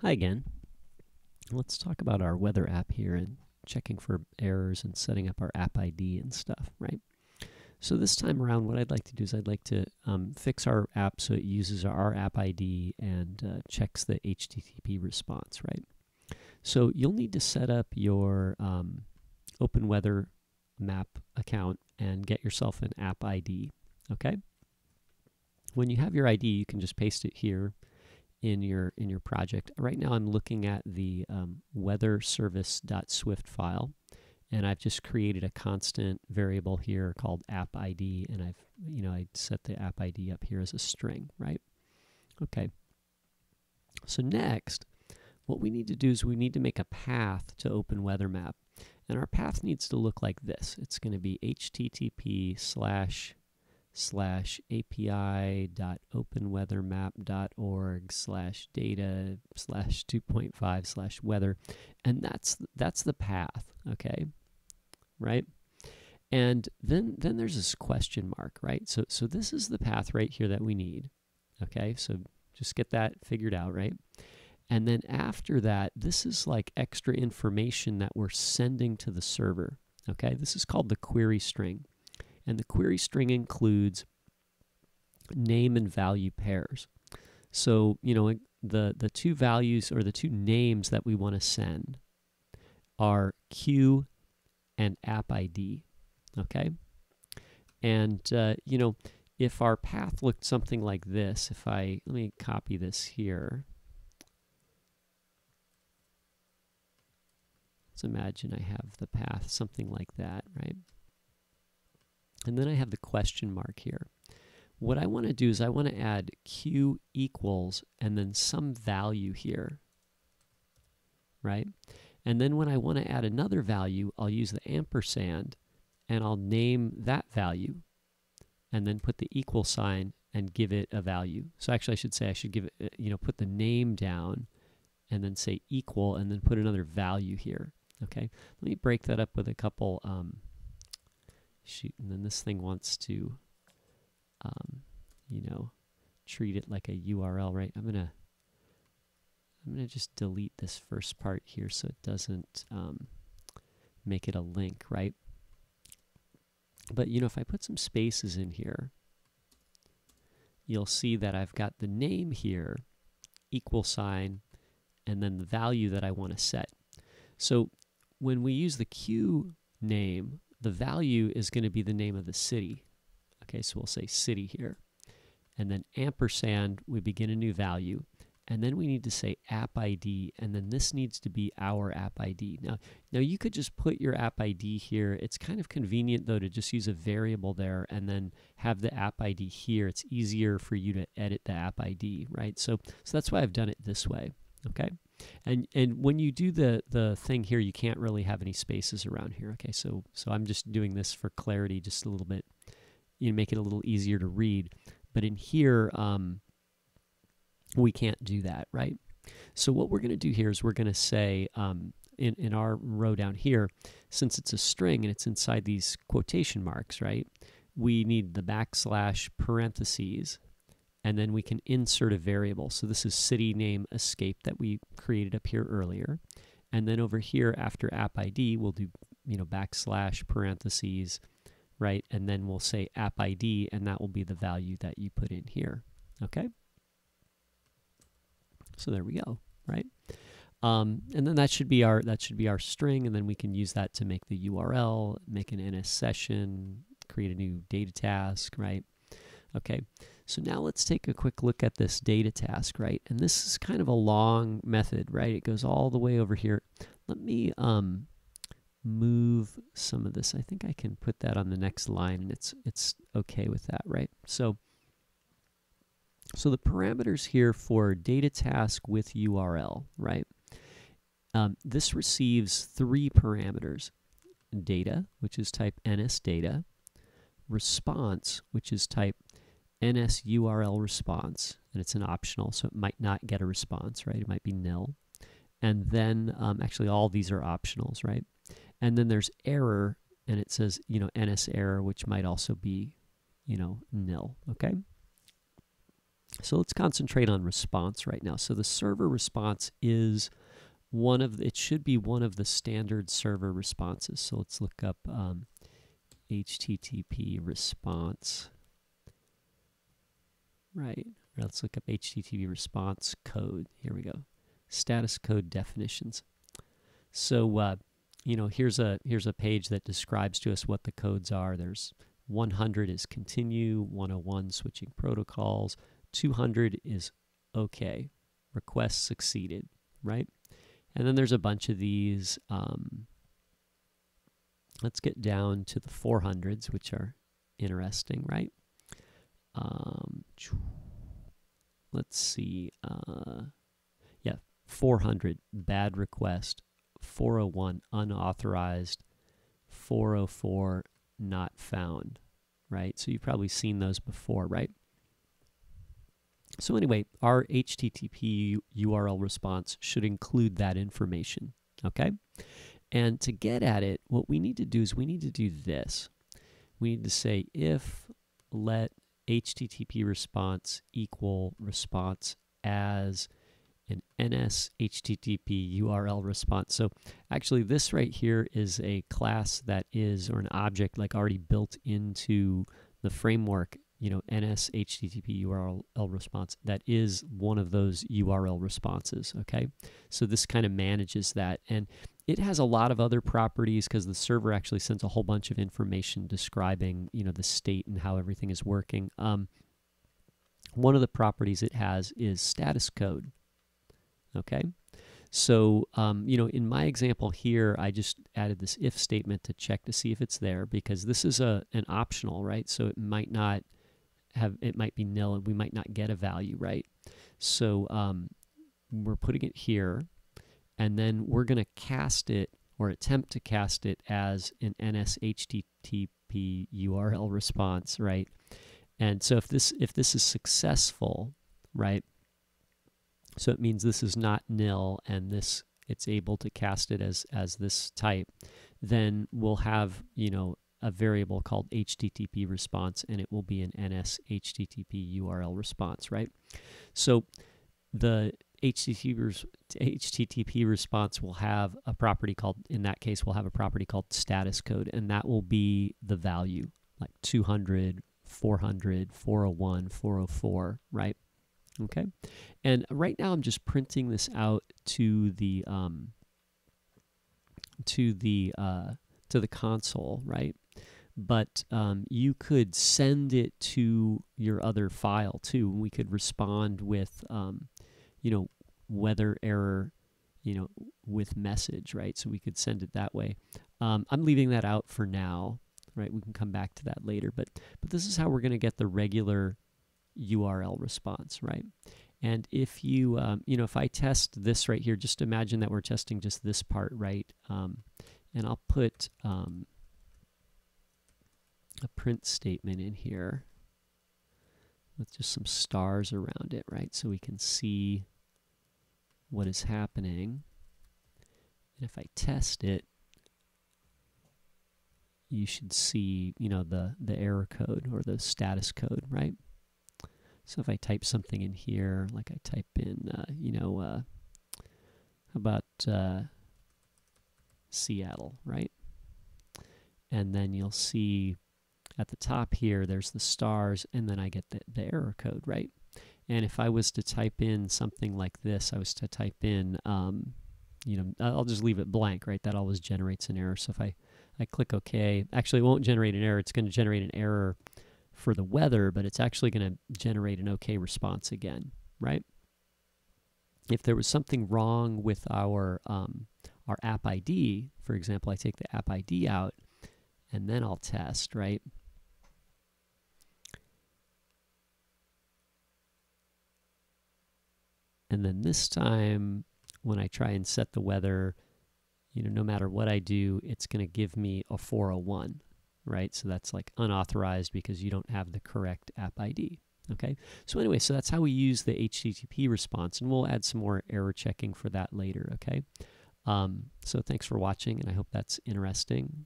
Hi again. Let's talk about our weather app here and checking for errors and setting up our app ID and stuff, right? So this time around, what I'd like to do is I'd like to um, fix our app so it uses our app ID and uh, checks the HTTP response, right? So you'll need to set up your um, Open Weather Map account and get yourself an app ID, okay? When you have your ID, you can just paste it here in your in your project. Right now I'm looking at the um, weather service.swift file and I've just created a constant variable here called app ID and I've you know I set the app ID up here as a string, right? Okay. So next, what we need to do is we need to make a path to Open Weather Map. And our path needs to look like this. It's going to be http slash slash api.openweathermap.org slash data slash 2.5 slash weather. And that's that's the path okay? Right? And then then there's this question mark right? So so this is the path right here that we need okay? So just get that figured out right? And then after that this is like extra information that we're sending to the server okay? This is called the query string and the query string includes name and value pairs. So, you know, the, the two values or the two names that we want to send are Q and app ID. Okay? And, uh, you know, if our path looked something like this, if I, let me copy this here. Let's imagine I have the path something like that, right? And then I have the question mark here. What I want to do is I want to add q equals and then some value here, right? And then when I want to add another value, I'll use the ampersand and I'll name that value and then put the equal sign and give it a value. So actually I should say I should give it, uh, you know, put the name down and then say equal and then put another value here. Okay, let me break that up with a couple um, shoot, and then this thing wants to, um, you know, treat it like a URL, right? I'm gonna, I'm gonna just delete this first part here so it doesn't um, make it a link, right? But you know, if I put some spaces in here, you'll see that I've got the name here, equal sign, and then the value that I want to set. So when we use the Q name, the value is going to be the name of the city. Okay, so we'll say city here. And then ampersand, we begin a new value. And then we need to say app ID, and then this needs to be our app ID. Now, now you could just put your app ID here. It's kind of convenient though to just use a variable there and then have the app ID here. It's easier for you to edit the app ID, right? So, so that's why I've done it this way. Okay. And and when you do the the thing here, you can't really have any spaces around here. Okay, so so I'm just doing this for clarity, just a little bit, you know, make it a little easier to read. But in here, um, we can't do that, right? So what we're going to do here is we're going to say um, in in our row down here, since it's a string and it's inside these quotation marks, right? We need the backslash parentheses and then we can insert a variable. So this is city name escape that we created up here earlier. And then over here after app ID, we'll do, you know, backslash parentheses, right? And then we'll say app ID, and that will be the value that you put in here, okay? So there we go, right? Um, and then that should be our that should be our string, and then we can use that to make the URL, make an NS session, create a new data task, right? Okay, so now let's take a quick look at this data task, right? And this is kind of a long method, right? It goes all the way over here. Let me um, move some of this. I think I can put that on the next line and it's, it's okay with that, right? So, so the parameters here for data task with URL, right? Um, this receives three parameters. Data, which is type NS data. Response, which is type NSURL response, and it's an optional, so it might not get a response, right? It might be nil. And then, um, actually, all these are optionals, right? And then there's error, and it says, you know, NS error, which might also be, you know, nil, okay? So let's concentrate on response right now. So the server response is one of the, it should be one of the standard server responses. So let's look up um, HTTP response. Right. Let's look up HTTP response code. Here we go. Status code definitions. So uh, you know, here's a here's a page that describes to us what the codes are. There's 100 is continue, 101 switching protocols, 200 is okay, request succeeded, right? And then there's a bunch of these. Um, let's get down to the 400s, which are interesting, right? Um, let's see. Uh, yeah, 400 bad request, 401 unauthorized, 404 not found, right? So you've probably seen those before, right? So anyway, our HTTP URL response should include that information, okay? And to get at it, what we need to do is we need to do this. We need to say if let HTTP response equal response as an NS HTTP URL response. So actually this right here is a class that is, or an object like already built into the framework, you know, NS HTTP URL response that is one of those URL responses, okay? So this kind of manages that. And it has a lot of other properties because the server actually sends a whole bunch of information describing, you know, the state and how everything is working. Um, one of the properties it has is status code. Okay, so um, you know, in my example here, I just added this if statement to check to see if it's there because this is a an optional, right? So it might not have it might be nil, and we might not get a value, right? So um, we're putting it here, and then we're going to cast it or attempt to cast it as an NSHTTP URL response, right? And so if this if this is successful, right? So it means this is not nil and this it's able to cast it as as this type, then we'll have, you know, a variable called HTTP response and it will be an NS HTTP URL response, right? So the HTTP, HTTP response will have a property called, in that case, we'll have a property called status code, and that will be the value, like 200, 400, 401, 404, right? Okay, and right now I'm just printing this out to the um, to the uh, to the console, right? But um, you could send it to your other file too. We could respond with um, you know, weather error, you know, with message, right? So we could send it that way. Um, I'm leaving that out for now, right? We can come back to that later, but but this is how we're going to get the regular URL response, right? And if you, um, you know, if I test this right here, just imagine that we're testing just this part, right? Um, and I'll put um, a print statement in here with just some stars around it, right? So we can see what is happening. And if I test it, you should see, you know, the, the error code or the status code, right? So if I type something in here, like I type in, uh, you know, uh, about uh, Seattle, right? And then you'll see at the top here, there's the stars, and then I get the, the error code, right? And if I was to type in something like this, I was to type in, um, you know, I'll just leave it blank, right? That always generates an error. So if I, I click OK, actually it won't generate an error. It's going to generate an error for the weather, but it's actually going to generate an OK response again, right? If there was something wrong with our, um, our app ID, for example, I take the app ID out, and then I'll test, right? And then this time, when I try and set the weather, you know, no matter what I do, it's going to give me a 401, right? So that's like unauthorized because you don't have the correct app ID. Okay, so anyway, so that's how we use the HTTP response, and we'll add some more error checking for that later. Okay, um, so thanks for watching, and I hope that's interesting.